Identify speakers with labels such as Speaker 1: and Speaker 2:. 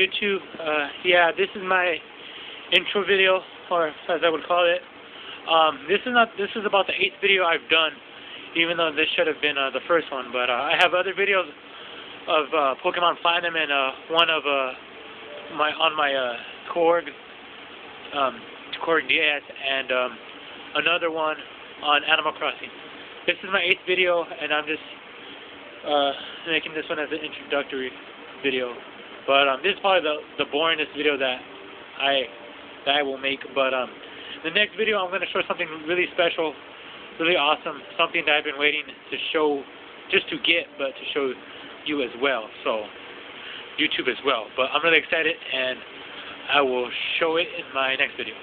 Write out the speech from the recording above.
Speaker 1: YouTube. Uh, yeah, this is my intro video, or as I would call it. Um, this is not. This is about the eighth video I've done, even though this should have been uh, the first one. But uh, I have other videos of uh, Pokemon Platinum and uh, one of uh, my on my uh, Korg, um, Korg DS, and um, another one on Animal Crossing. This is my eighth video, and I'm just uh, making this one as an introductory video. But um, this is probably the the boringest video that I that I will make. But um, the next video I'm going to show something really special, really awesome, something that I've been waiting to show, just to get, but to show you as well. So YouTube as well. But I'm really excited, and I will show it in my next video.